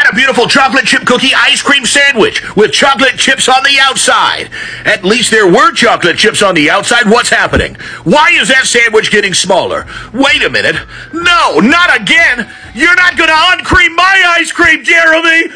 had a beautiful chocolate chip cookie ice cream sandwich with chocolate chips on the outside. At least there were chocolate chips on the outside. What's happening? Why is that sandwich getting smaller? Wait a minute. No, not again. You're not going to uncream my ice cream, Jeremy.